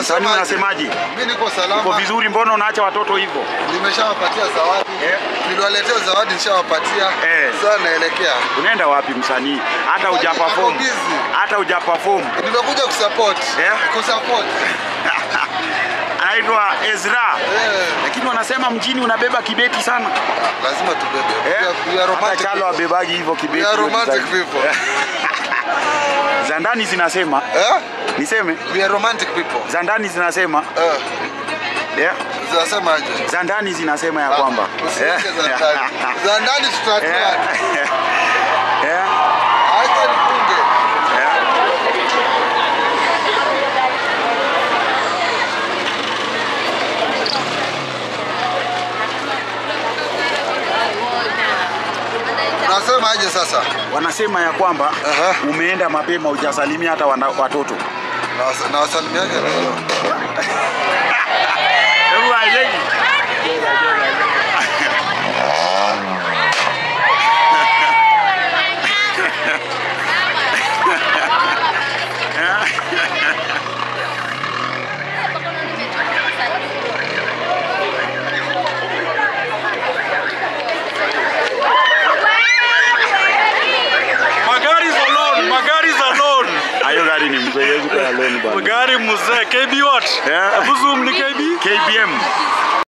Msanii unasemaje? Mimi niko Uko salama. vizuri, mbona unaacha watoto hivyo? Nimeshawapatia zawadi. Eh. Niliwaletea zawadi nishawapatia. Eh. Sasa naelekea. Unaenda wapi msanii? Hata huja perform. Hata huja perform. Nimekuja kusupport. Eh. Kusupport. Anaitwa Ezra. Eh. Lakini wanasema mjini unabeba kibeti sana. Lazima tubebe. We are- We Hata romantic. Chalo abebaji abebagi hivyo kibeti. We are romantic people. Za ndani zinasema, Eh? niseme, We are romantic people. za ndani zinasema, Eh. yeah. Zinasemaje? za ndani zinasema ya kwamba. Za ndani tutatua. Yeah. Yeah. Acha nifunge. Yeah. Unasema aje sasa? Wanasema ya kwamba uh-huh. umeenda mapema hujasalimia hata watoto. Na Hayo gari ni mzee yetu kwa loan bwana. Magari mzee, KB what? Yeah. Zoom ni KB? KBM